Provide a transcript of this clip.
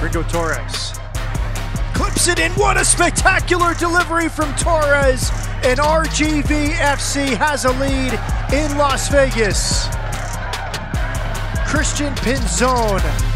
Rigo Torres clips it in. What a spectacular delivery from Torres. And RGVFC has a lead in Las Vegas. Christian Pinzon